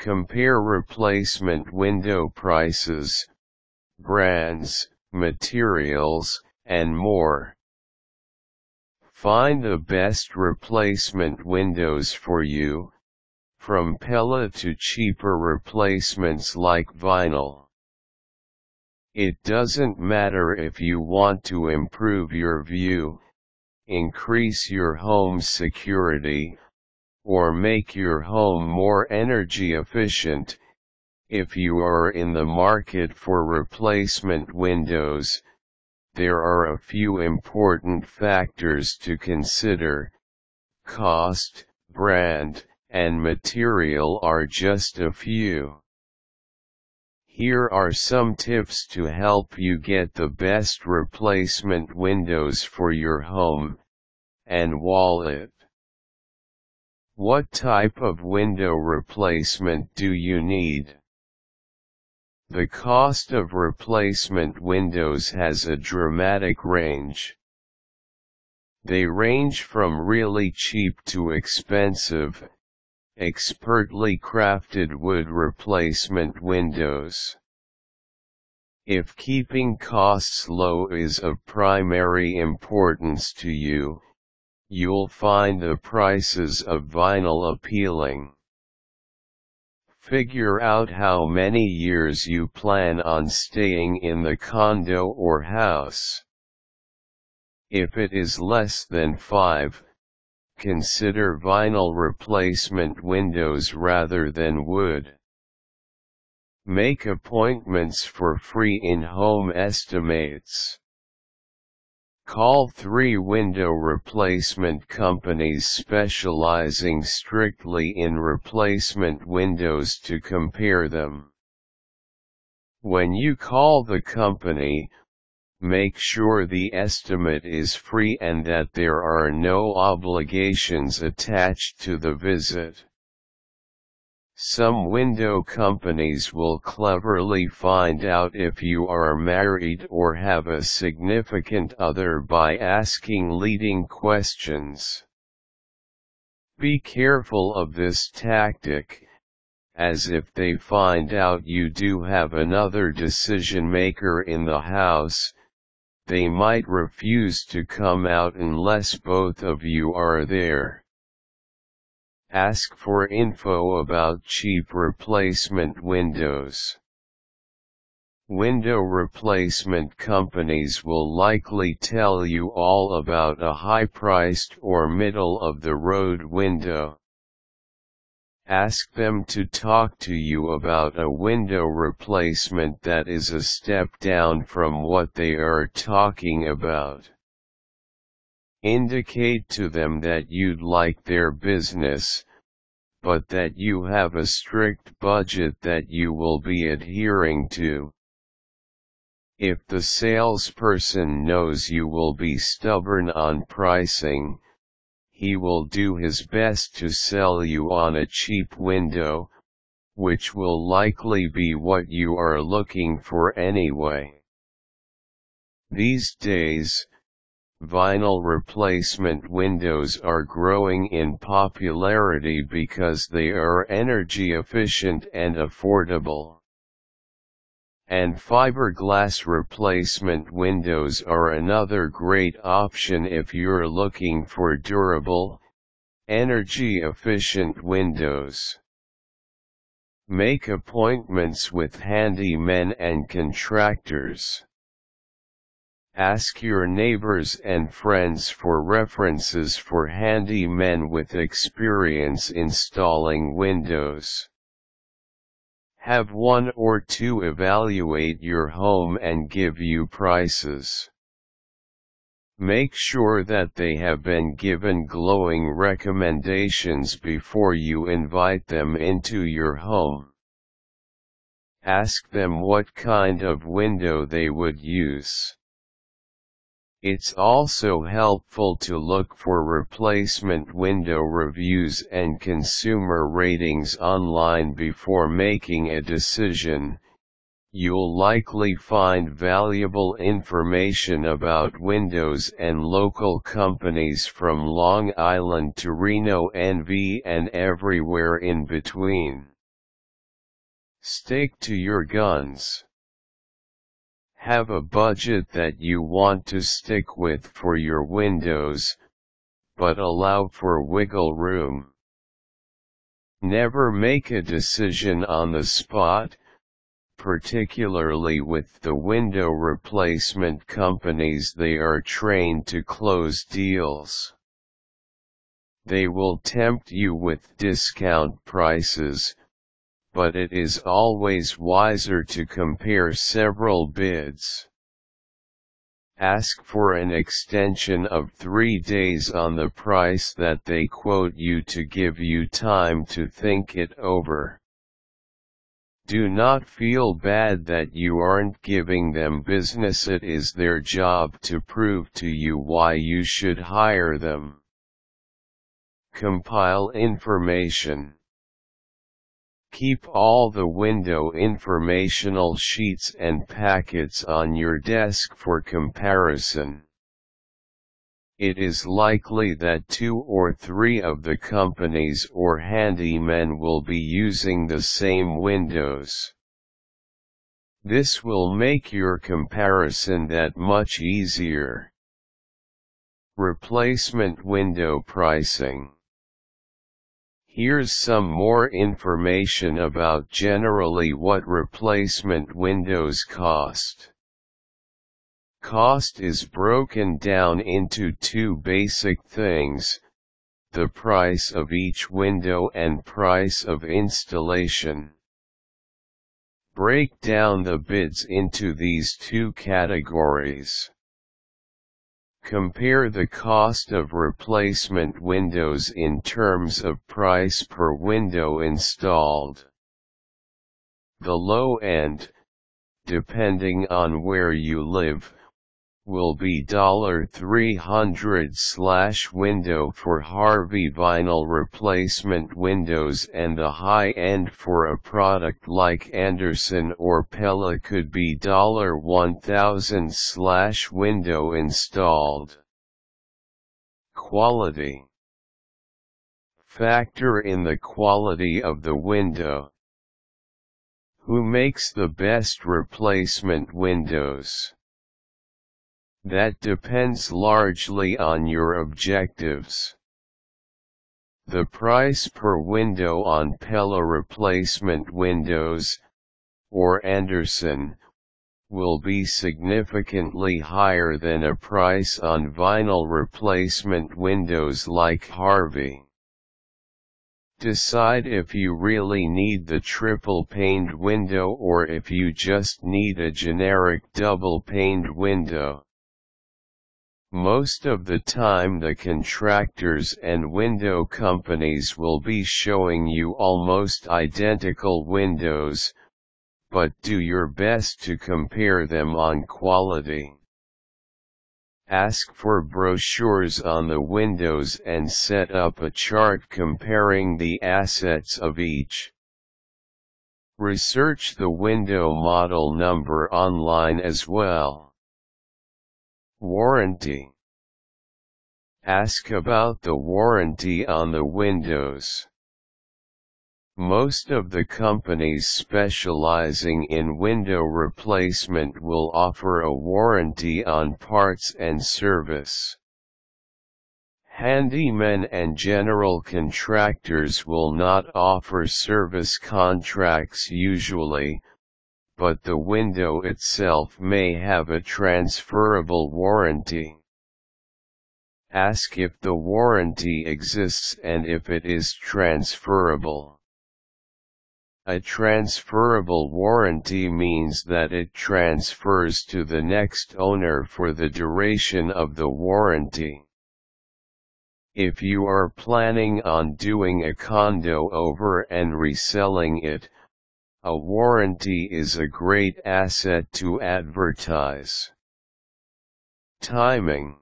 Compare replacement window prices, brands, materials, and more. Find the best replacement windows for you, from Pella to cheaper replacements like vinyl. It doesn't matter if you want to improve your view, increase your home's security, or make your home more energy efficient, if you are in the market for replacement windows, there are a few important factors to consider. Cost, brand, and material are just a few. Here are some tips to help you get the best replacement windows for your home and wallet. What type of window replacement do you need? The cost of replacement windows has a dramatic range. They range from really cheap to expensive, expertly crafted wood replacement windows. If keeping costs low is of primary importance to you, you'll find the prices of vinyl appealing. Figure out how many years you plan on staying in the condo or house. If it is less than 5, consider vinyl replacement windows rather than wood. Make appointments for free in-home estimates. Call three window replacement companies specializing strictly in replacement windows to compare them. When you call the company, Make sure the estimate is free and that there are no obligations attached to the visit. Some window companies will cleverly find out if you are married or have a significant other by asking leading questions. Be careful of this tactic, as if they find out you do have another decision maker in the house, they might refuse to come out unless both of you are there. Ask for info about cheap replacement windows. Window replacement companies will likely tell you all about a high-priced or middle-of-the-road window. Ask them to talk to you about a window replacement that is a step down from what they are talking about. Indicate to them that you'd like their business, but that you have a strict budget that you will be adhering to. If the salesperson knows you will be stubborn on pricing, he will do his best to sell you on a cheap window, which will likely be what you are looking for anyway. These days, vinyl replacement windows are growing in popularity because they are energy efficient and affordable and fiberglass replacement windows are another great option if you're looking for durable, energy-efficient windows. Make appointments with handymen and contractors. Ask your neighbors and friends for references for handymen with experience installing windows. Have one or two evaluate your home and give you prices. Make sure that they have been given glowing recommendations before you invite them into your home. Ask them what kind of window they would use. It's also helpful to look for replacement window reviews and consumer ratings online before making a decision. You'll likely find valuable information about windows and local companies from Long Island to Reno NV and everywhere in between. Stick to your guns. Have a budget that you want to stick with for your windows, but allow for wiggle room. Never make a decision on the spot, particularly with the window replacement companies they are trained to close deals. They will tempt you with discount prices, but it is always wiser to compare several bids. Ask for an extension of three days on the price that they quote you to give you time to think it over. Do not feel bad that you aren't giving them business it is their job to prove to you why you should hire them. Compile information. Keep all the window informational sheets and packets on your desk for comparison. It is likely that two or three of the companies or handymen will be using the same windows. This will make your comparison that much easier. Replacement window pricing. Here's some more information about generally what replacement windows cost. Cost is broken down into two basic things, the price of each window and price of installation. Break down the bids into these two categories. Compare the cost of replacement windows in terms of price per window installed. The low end, depending on where you live, will be $300 slash window for Harvey vinyl replacement windows and the high end for a product like Andersen or Pella could be $1000 slash window installed. Quality Factor in the quality of the window. Who makes the best replacement windows? That depends largely on your objectives. The price per window on Pella replacement windows, or Andersen, will be significantly higher than a price on vinyl replacement windows like Harvey. Decide if you really need the triple paned window or if you just need a generic double paned window. Most of the time the contractors and window companies will be showing you almost identical windows, but do your best to compare them on quality. Ask for brochures on the windows and set up a chart comparing the assets of each. Research the window model number online as well. Warranty Ask about the warranty on the windows. Most of the companies specializing in window replacement will offer a warranty on parts and service. Handymen and general contractors will not offer service contracts usually, but the window itself may have a transferable warranty. Ask if the warranty exists and if it is transferable. A transferable warranty means that it transfers to the next owner for the duration of the warranty. If you are planning on doing a condo over and reselling it, a warranty is a great asset to advertise. Timing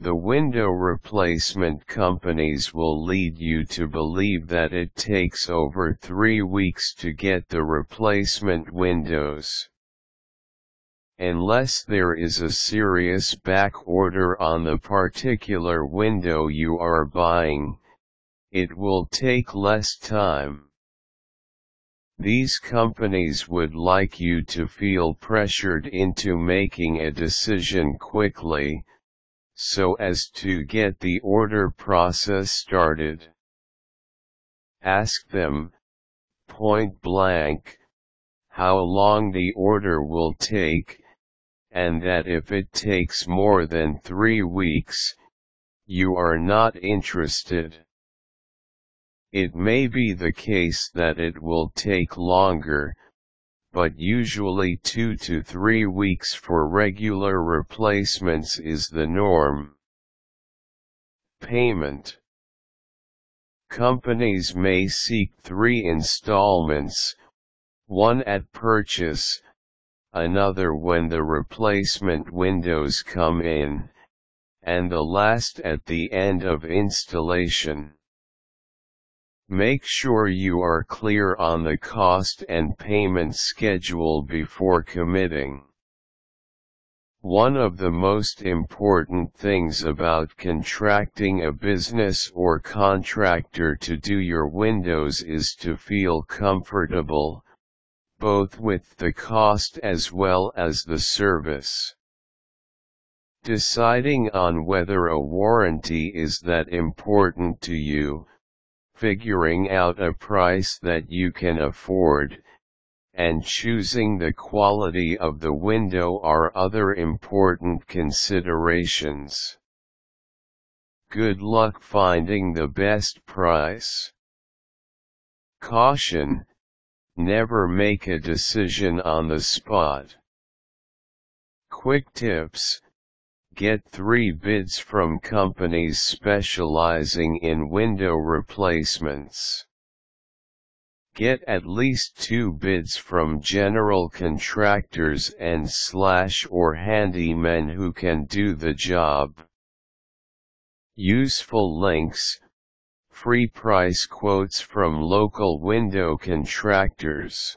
The window replacement companies will lead you to believe that it takes over three weeks to get the replacement windows. Unless there is a serious back order on the particular window you are buying, it will take less time. These companies would like you to feel pressured into making a decision quickly, so as to get the order process started. Ask them, point blank, how long the order will take, and that if it takes more than three weeks, you are not interested. It may be the case that it will take longer, but usually two to three weeks for regular replacements is the norm. Payment Companies may seek three installments, one at purchase, another when the replacement windows come in, and the last at the end of installation. Make sure you are clear on the cost and payment schedule before committing. One of the most important things about contracting a business or contractor to do your windows is to feel comfortable, both with the cost as well as the service. Deciding on whether a warranty is that important to you, figuring out a price that you can afford, and choosing the quality of the window are other important considerations. Good luck finding the best price. Caution, never make a decision on the spot. Quick tips Get three bids from companies specializing in window replacements. Get at least two bids from general contractors and slash or handymen who can do the job. Useful links, free price quotes from local window contractors.